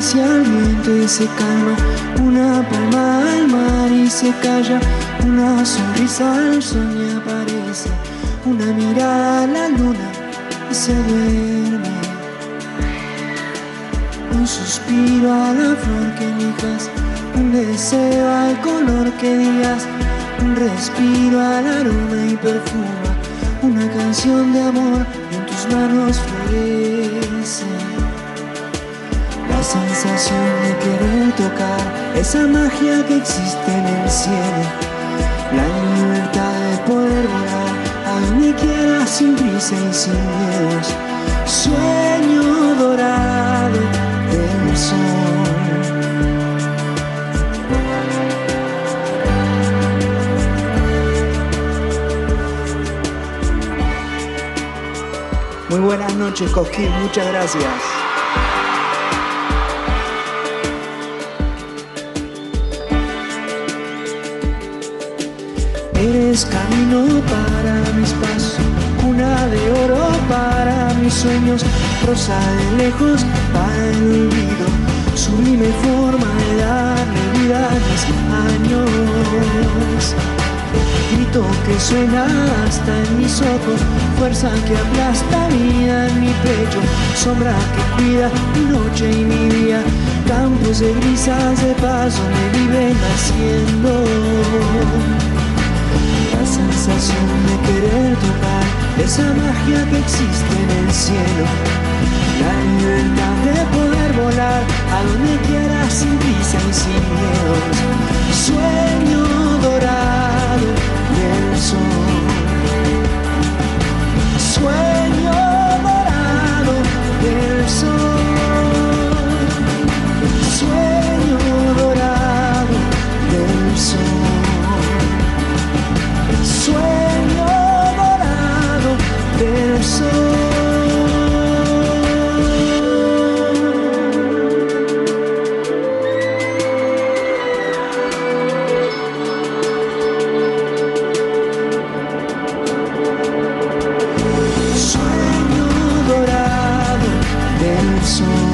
Se calma, una palma al mar y se calla, una sonrisa al sueño aparece, una mirada a la luna y se duerme. Un suspiro a la flor que elijas, un deseo al color que digas, un respiro al aroma y perfuma, una canción de amor en tus manos florece sensación de querer tocar esa magia que existe en el cielo, la libertad de poder volar a donde quiera sin prisa y sin miedos, sueño dorado del sol. Muy buenas noches, Cosquín, muchas gracias. Eres camino para mis pasos, cuna de oro para mis sueños, rosa de lejos para el olvido, sublime forma de darle vida a mis años. Grito que suena hasta en mis ojos, fuerza que aplasta vida en mi pecho, sombra que cuida mi noche y mi día, campos de brisas de paz donde viven haciendo esa magia que existe en el cielo. La libertad de poder volar a donde quiera sin prisa y sin miedo. Sueño dorado Sueño dorado del sol.